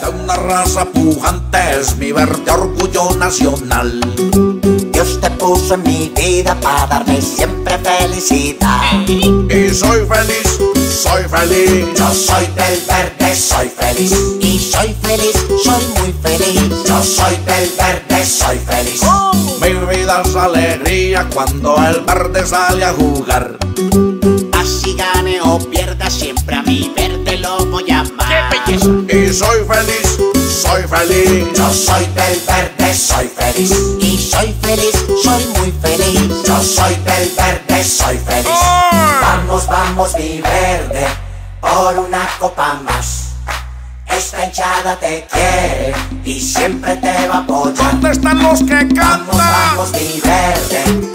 De una raza pujante es mi verde orgullo nacional. Dios te puso en mi vida para darme siempre felicidad. Y soy feliz, soy feliz. Yo soy del verde, soy feliz. Y soy feliz, soy muy feliz. Yo soy del verde, soy feliz. Mi vida es alegría cuando el verde sale a jugar. Así gane o pierda, siempre a mi verde lo voy a amar. Y soy feliz, soy feliz. Yo soy del verde, soy feliz. Y soy feliz, soy muy feliz. Yo soy del verde, soy feliz. Vamos, vamos, mi verde, por una copa más. Esta hinchada te quiere y siempre te va a apoyar. ¿Dónde están los que Vamos, cantan? vamos, mi verde,